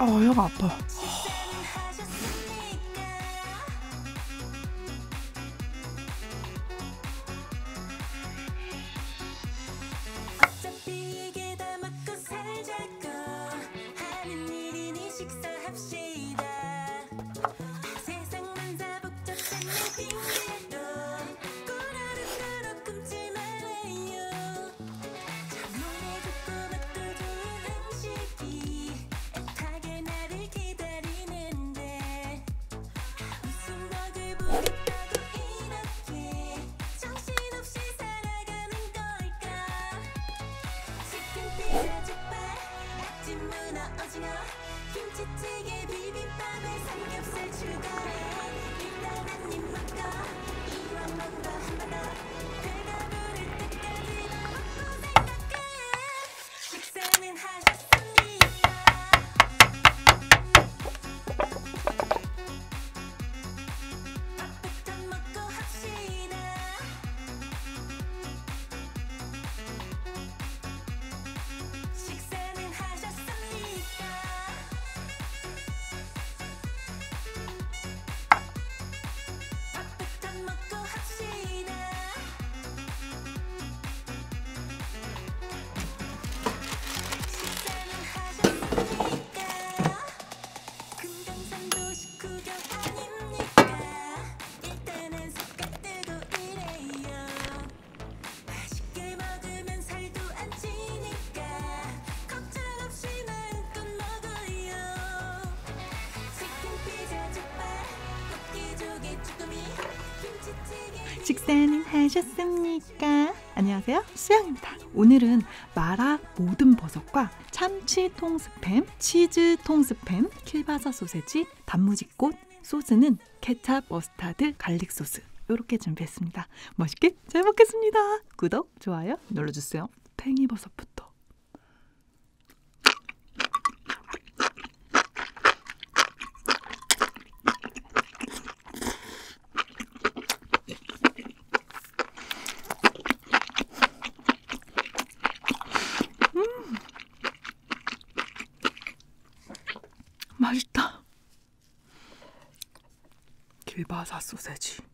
아, 혀가 아파. 어 김치찌개 비빔밥에 삼겹살 추가해. 일단 한입 먹고 이왕 먹은 거한번더 식사는 하셨습니까? 안녕하세요. 쏘영입니다. 오늘은 마라 모듬 버섯과 참치 통스팸, 치즈 통스팸, 킬바사 소세지, 단무지꽃, 소스는 케찹, 머스타드, garlic 소스. 이렇게 준비했습니다. 맛있게 잘 먹겠습니다. 구독, 좋아요 눌러주세요. 팽이버섯부터. 맛있다. 길바사 소세지.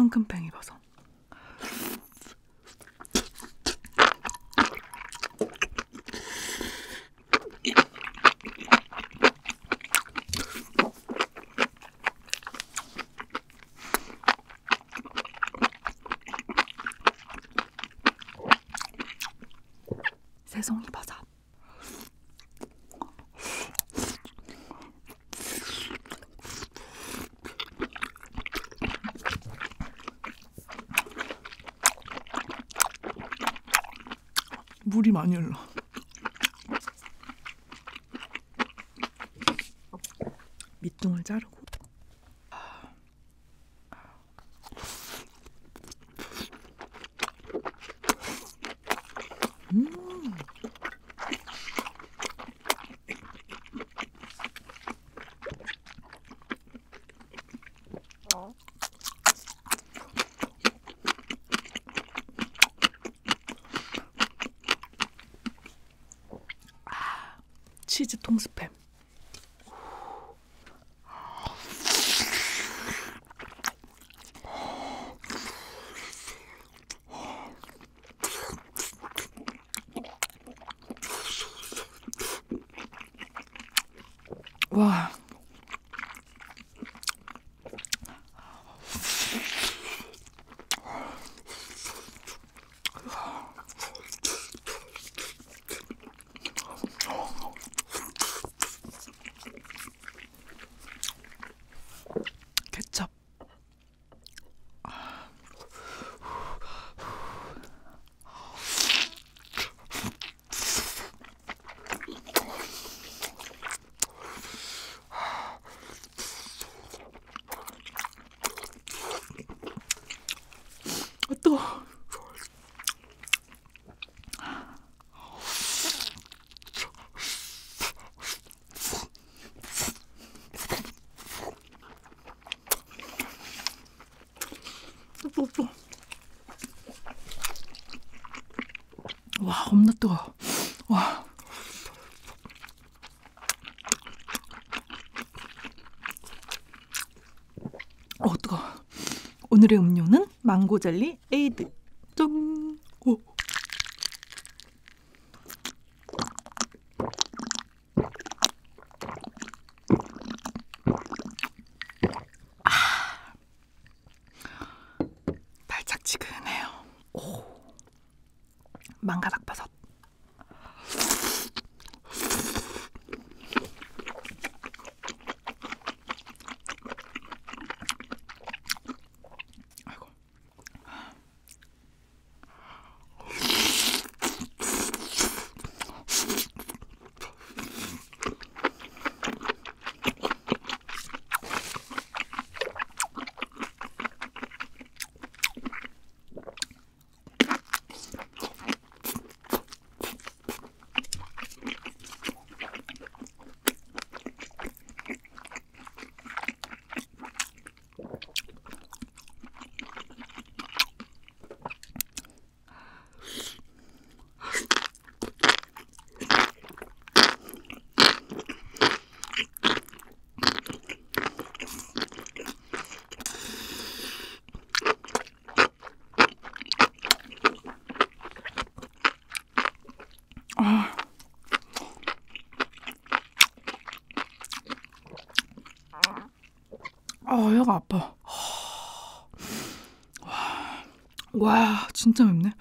황금팽이 버섯. 새송이 버섯. 물이 많이 흘러. 밑둥을 자르고 치즈 통 스팸. 와. 뜨거. 뜨거 뜨거. 와, 겁나 뜨거. 와. 어, 뜨거. 오늘의 음료는 망고 젤리 에이드. 짠. 오. 아. 달짝지근해요. 오. 망가닥 아, 혀가 아파. 와, 와, 진짜 맵네.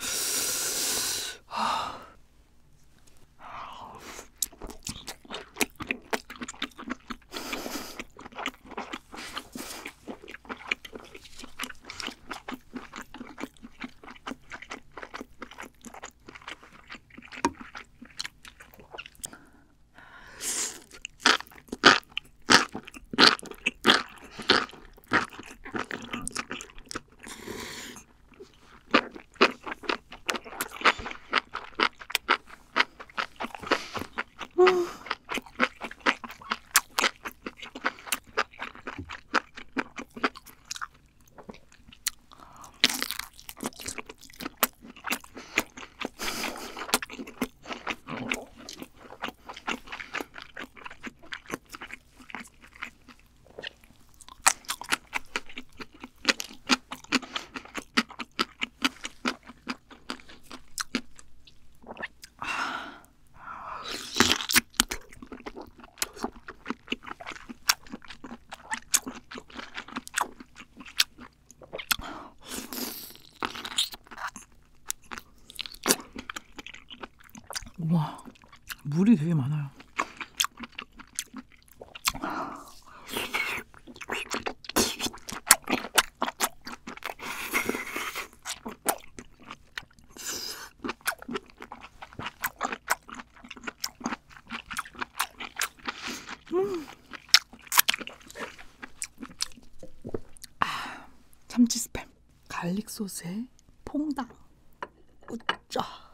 Oh. 와, 물이 되게 많아요. 아, 참치 스팸, 갈릭 소스에 퐁당, 우짜.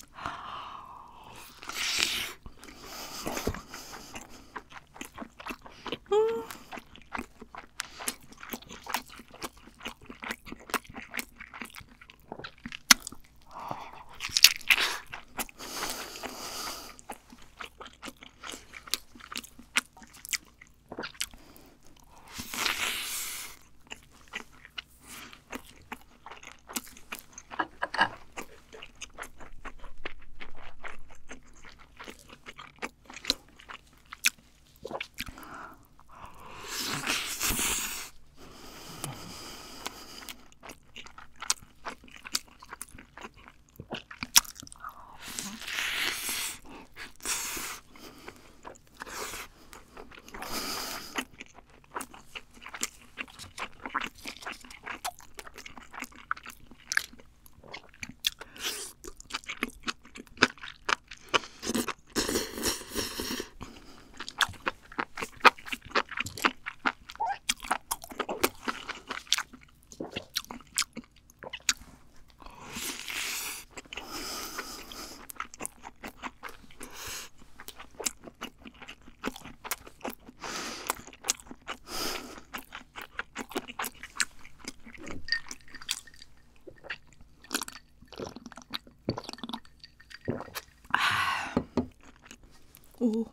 오.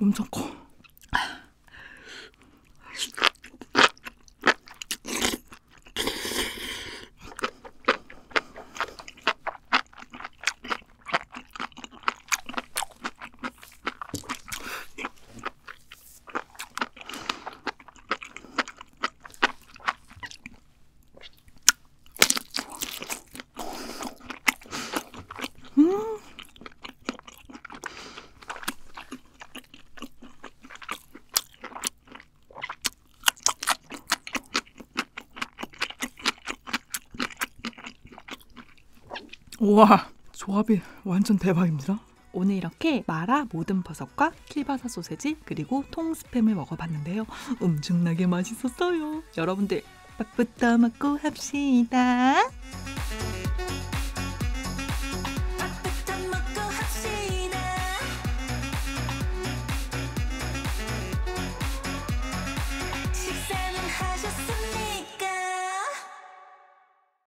엄청 커. 우와, 조합이 완전 대박입니다. 오늘 이렇게 마라 모든 버섯과 킬바사 소세지 그리고 통 스팸을 먹어봤는데요. 엄청나게 맛있었어요. 여러분들 밥부터 먹고 합시다.